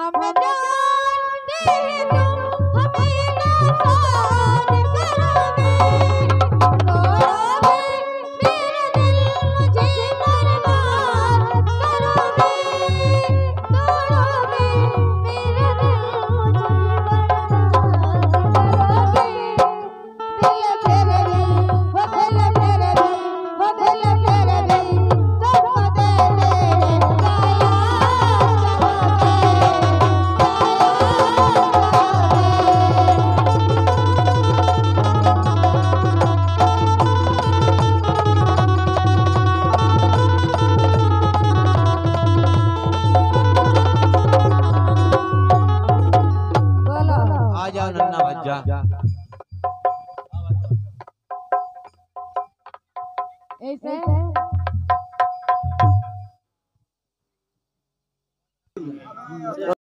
I'm in Muhammadan. जा। ऐसे